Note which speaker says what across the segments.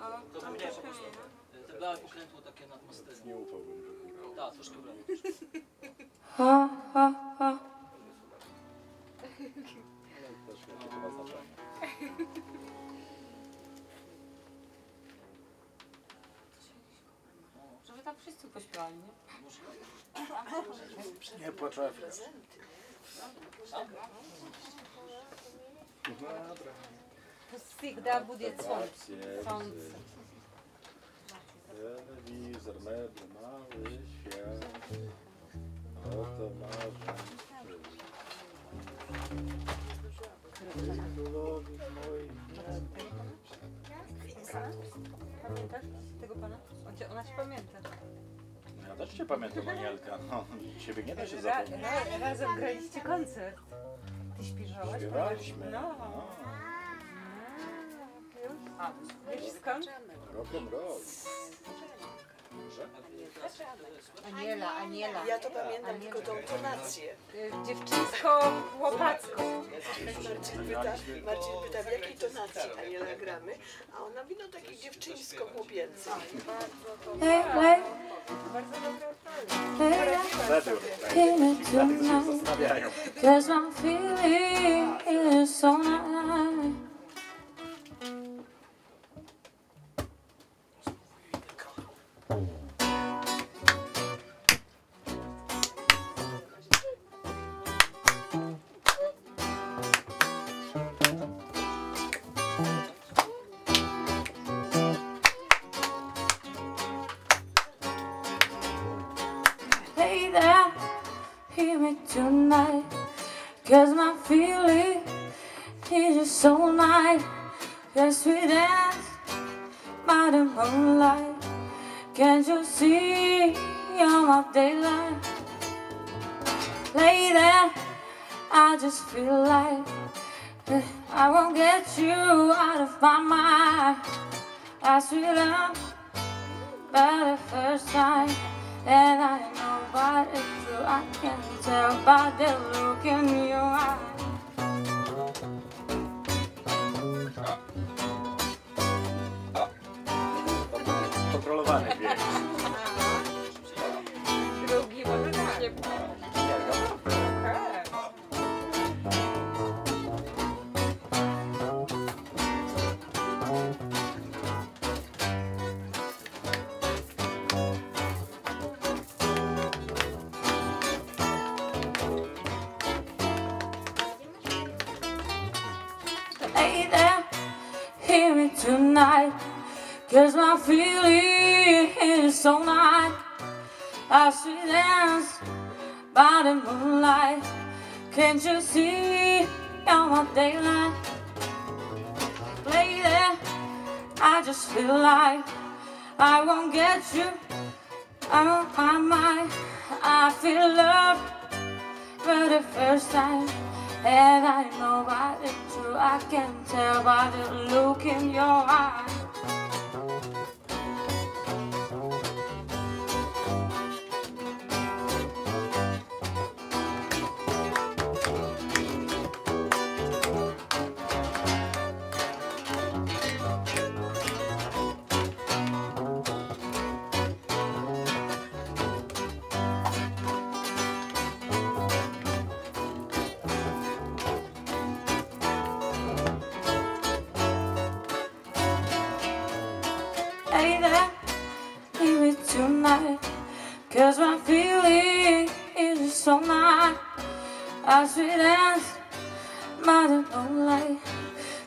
Speaker 1: A,
Speaker 2: To mnie
Speaker 1: troszkę
Speaker 2: po prostu.
Speaker 1: mniej,
Speaker 2: Te białe pokrętło takie nad mostem.
Speaker 3: Nie ufałbym, żeby grał.
Speaker 2: Tak, troszkę w lewo.
Speaker 1: Ha, ha, ha. wszyscy pośpiewali, nie?
Speaker 3: Nie płaczę.
Speaker 1: Всегда будет солнце. Солнце.
Speaker 3: Telewizor, meble, mały świat. Oto marzę. Królowi moich
Speaker 1: Pamiętasz tego Pana? On cię, ona się pamięta.
Speaker 3: Ja też cię pamiętam, Anielka. No, ciebie nie da się
Speaker 1: Ra,
Speaker 3: zapomnieć.
Speaker 1: ra, razem graliście koncert. Ty śpiżałaś?
Speaker 3: Śpiewaliśmy.
Speaker 1: No.
Speaker 3: No.
Speaker 1: A, wiesz skąd?
Speaker 3: Rock and roll.
Speaker 1: Aniela, Aniela.
Speaker 4: Ja to pamiętam tylko tą tonację.
Speaker 1: Dziewczyńsko łopacko.
Speaker 4: Marcin pyta, Marcin pyta, w jakiej tonacji Aniela gramy, a ona mówi, no takiej dziewczyńsko-chłopięcej.
Speaker 1: Bardzo dobre.
Speaker 5: Cause my feeling is so nice. We dance by the moonlight. Can't you see you're my daylight? Lady, I just feel like I won't get you out of my mind. I sweet love by the first time. And I know what it's true, I can tell by the look in your eyes. Hey there, hear me tonight. Cause my feeling is so nice. I see dance by the moonlight. Can't you see my daylight? Lady, I just feel like I won't get you out of my mind. I feel love for the first time. And I know by the true, I can tell by the look in your eyes.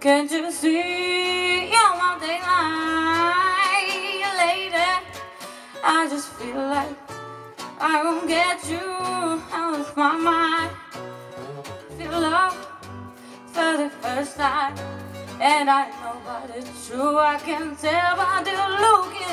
Speaker 5: Can't you see you're my daylight? Lady, I just feel like I won't get you out of my mind. Feel love for the first time. And I know but it's true, I can tell by the look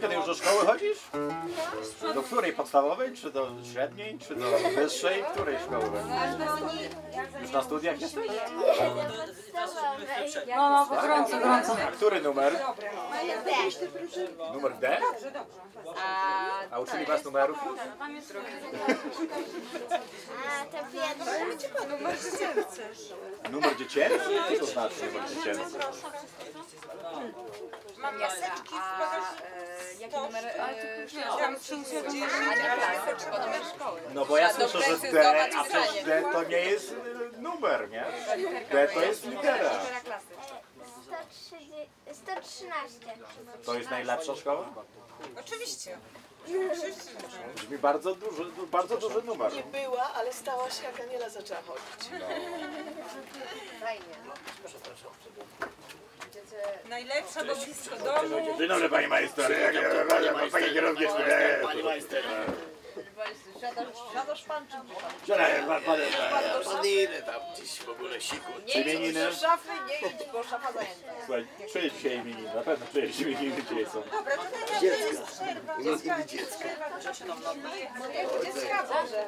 Speaker 3: Ty już do szkoły chodzisz? Do której? Podstawowej, czy do średniej, czy do wyższej? Której szkoły? Już na studiach jesteś?
Speaker 5: No, no, bo gorąco, gorąco.
Speaker 3: A który numer? Numer D? A uczyli was numerów?
Speaker 6: A to pierwszy.
Speaker 3: Numer dziecięcy? Co to znaczy numer dziecięcy?
Speaker 1: Mam maseczki w bagażniku.
Speaker 7: Jaki numer? e,
Speaker 1: Tam 510.
Speaker 7: Tylko numer szkoły.
Speaker 3: No bo ja słyszę, że D, a przecież D to nie jest y, numer, nie? D to jest litera.
Speaker 6: 130 113.
Speaker 3: To jest najlepsza szkoła?
Speaker 1: Oczywiście.
Speaker 3: Brzmi bardzo duży, bardzo duży numer.
Speaker 4: Nie była, ale stała się jak Aniela zaczęła chodzić.
Speaker 1: Najlepsza, bo blisko domu.
Speaker 3: Dzień dobry Pani Majster, Panie kierownik,
Speaker 8: Pani majster.
Speaker 7: Siadasz pan czy
Speaker 3: Siadaj, pan, pan,
Speaker 8: Pan nie idę tam gdzieś w ogóle siku.
Speaker 3: Czy imieniny?
Speaker 7: do szafy, nie idź, bo szafa zajęta.
Speaker 3: Słuchaj, czyje dzisiaj imieniny? Na pewno czyjeś imieniny dzisiaj są.
Speaker 1: Dobra, tutaj na jest przerwa.
Speaker 8: U nas nie ma dziecka.
Speaker 7: Dziecka Boże.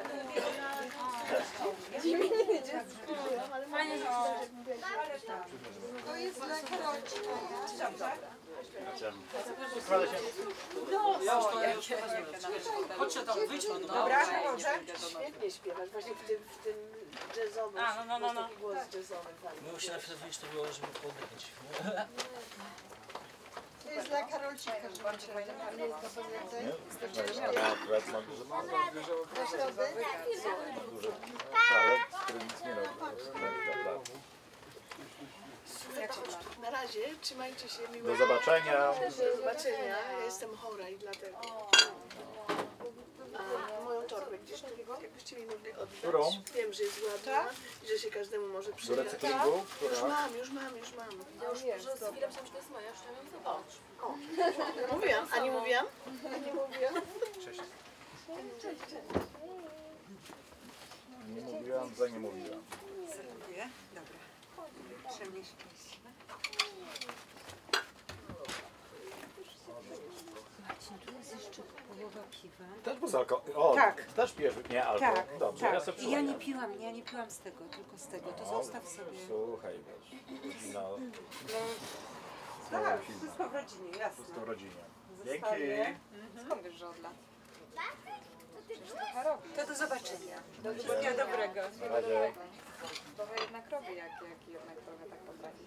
Speaker 1: To jest Karolci.
Speaker 3: Składa się.
Speaker 2: Chodźcie tam, wyjdźmy. No.
Speaker 1: Dobra, dobrze.
Speaker 4: Świetnie śpiewasz, właśnie w tym, w tym jazzowym.
Speaker 1: A, no, no, no, no.
Speaker 4: Taki głos jazzowy.
Speaker 2: My się na chwilę wyjść, to było, żeby pooddychać.
Speaker 1: To jest dla Karolcika.
Speaker 3: Czarek, który nic nie robi.
Speaker 4: Na razie, trzymajcie się miło.
Speaker 3: Do zobaczenia.
Speaker 4: Do zobaczenia. Ja jestem chora i dlatego. A moją torbę gdzieś tu, jakbyście mi mogli oddać.
Speaker 3: Którą?
Speaker 4: Wiem, że jest ładna i że się każdemu może
Speaker 3: Do
Speaker 4: przydać.
Speaker 3: recyklingu?
Speaker 4: Już
Speaker 3: Która?
Speaker 4: mam, już mam, już mam. Ja już wiem, O, mówiłam, a nie mówiłam? A nie mówiłam?
Speaker 3: Nie mówiłam, za nie mówiłam.
Speaker 1: Serduję. Dobra. Marcin, tu jest jeszcze połowa piwa.
Speaker 3: Też bez alkoholu.
Speaker 1: Tak.
Speaker 3: też pijesz, nie alkohol.
Speaker 1: Tak,
Speaker 3: Dobrze, ja
Speaker 1: tak.
Speaker 3: sobie
Speaker 1: I ja nie piłam, ja nie piłam z tego, tylko z tego. To
Speaker 3: No,
Speaker 1: zostaw sobie.
Speaker 3: Słuchaj, wiesz, no,
Speaker 1: Tak, wszystko w rodzinie, jasne.
Speaker 3: z tą rodzinie.
Speaker 1: Zostawię.
Speaker 3: Dzięki.
Speaker 7: Skąd wiesz, że od lat?
Speaker 1: To do zobaczenia. Do dnia dobrego.
Speaker 3: Na razie.
Speaker 7: To jednak robi, jak, jak jednak trochę tak potrafi.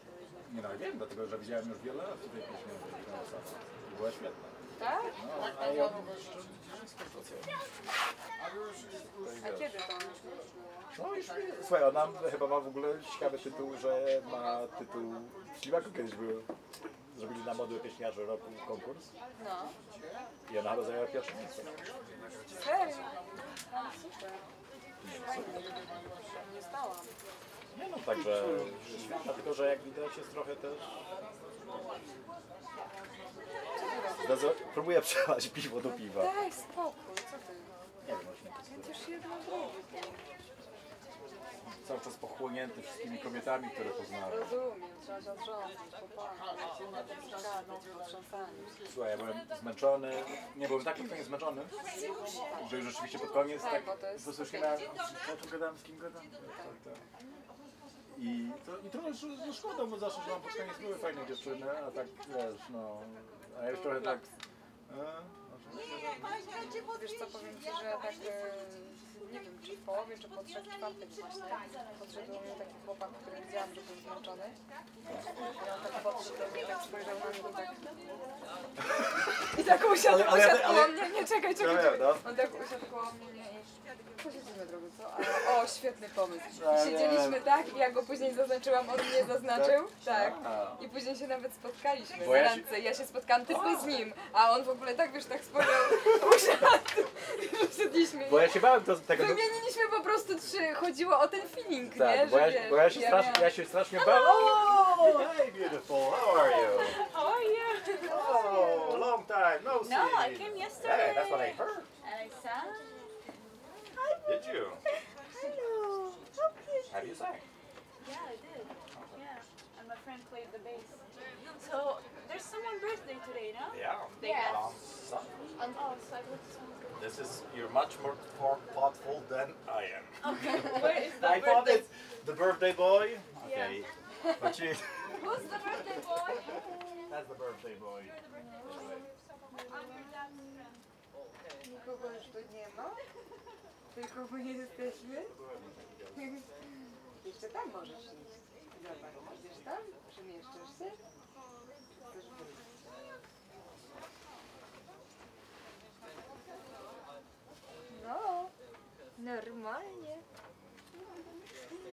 Speaker 3: Nie no, wiem, dlatego że widziałem już wiele razy tej pieśni. I była świetna.
Speaker 7: Tak?
Speaker 3: No, a ja...
Speaker 7: A kiedy to?
Speaker 3: No już, słuchaj, ona chyba ma w ogóle ciekawy tytuł, że ma tytuł w Śliwaku kiedyś był, zrobili na młodych pieśniarzy roku konkurs
Speaker 7: No.
Speaker 3: i ona chyba zajęła pierwsze miejsce.
Speaker 7: Serio? Super. Nie stałam.
Speaker 3: Nie no, także świetna, tylko że jak widać jest trochę też... Zdezo- Próbuję przelać piwo do piwa.
Speaker 7: Daj spokój, co ty?
Speaker 3: Nie wiem właśnie.
Speaker 7: Przecież jedno drugie.
Speaker 3: Cały czas pochłonięty wszystkimi kobietami, które poznałem.
Speaker 7: Rozumiem, trzeba się potrząsanie.
Speaker 3: Słuchaj, ja byłem zmęczony, nie byłem tak totalnie zmęczony, że już rzeczywiście pod koniec tak,
Speaker 7: jest
Speaker 3: po prostu już nie miałem, o czym gadałem, z kim gadałem. Tak, tak. I, to, I trochę no szkoda, bo zawsze, że mam pod koniec były fajne dziewczyny, a tak wiesz, no, a już trochę tak... E,
Speaker 7: Wiesz co, powiem Ci, że tak, e, nie wiem, czy w połowie, czy po trzech czwartych właśnie, podszedł do mnie taki chłopak, który widziałam, że był zmęczony. I on tak podszedł do mnie, tak spojrzał na mnie tak... I tak usiadł,
Speaker 3: Ale- ale
Speaker 7: usiadł
Speaker 3: ale-
Speaker 7: koło mnie, nie, czekaj, czekaj, czekaj.
Speaker 3: no.
Speaker 7: On tak usiadł koło mnie i posiedzimy drogo, co? Ale o, świetny pomysł. I siedzieliśmy tak i ja go później zaznaczyłam, on mnie zaznaczył, tak.
Speaker 3: a,
Speaker 7: I później się nawet spotkaliśmy
Speaker 3: Bo ja się-.
Speaker 7: Ja się spotkałam tylko z nim, a on w ogóle tak wiesz, tak spojrzał, usiadł.
Speaker 3: Bo ja się bałem to, tego...
Speaker 7: Wymieniliśmy po prostu trzy, chodziło o ten feeling, nie?
Speaker 3: Tak, bo
Speaker 7: Że
Speaker 3: ja,
Speaker 7: wiesz,
Speaker 3: bo ja się strasznie,
Speaker 7: miałam-
Speaker 3: ja się strasznie bałem. Oh, hey beautiful, how are you?
Speaker 7: Oh yeah.
Speaker 3: Oh, long time, no see.
Speaker 6: No, I came yesterday.
Speaker 3: Hey, that's what I heard.
Speaker 6: And I sang.
Speaker 3: Did you?
Speaker 6: Hello. How cute.
Speaker 3: Have you sang?
Speaker 6: Yeah, I did. Yeah. And my friend played the bass. So there's someone's birthday today, no?
Speaker 3: Yeah.
Speaker 6: They got
Speaker 3: This is you're much more thoughtful than I am.
Speaker 6: Where is the
Speaker 3: I thought it's the birthday boy. Okay, but you.
Speaker 6: Who's the birthday boy?
Speaker 3: That's the birthday boy.
Speaker 7: Nikogo już tu nie ma? Tylko my jesteśmy? Jeszcze tam możesz iść. Zobacz, idziesz tam? Przemieszczasz się? Нормально.